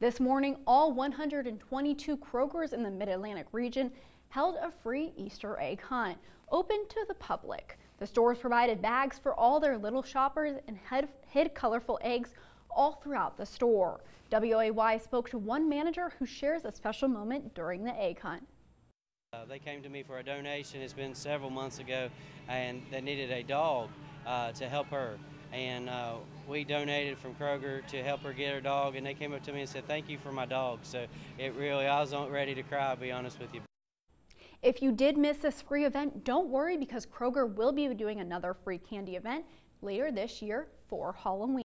This morning, all 122 Krogers in the Mid-Atlantic region held a free Easter egg hunt, open to the public. The stores provided bags for all their little shoppers and hid colorful eggs all throughout the store. WOAY spoke to one manager who shares a special moment during the egg hunt. Uh, they came to me for a donation. It's been several months ago, and they needed a dog uh, to help her. And uh, we donated from Kroger to help her get her dog, and they came up to me and said, "Thank you for my dog." So it really, I was ready to cry. I'll be honest with you. If you did miss this free event, don't worry because Kroger will be doing another free candy event later this year for Halloween.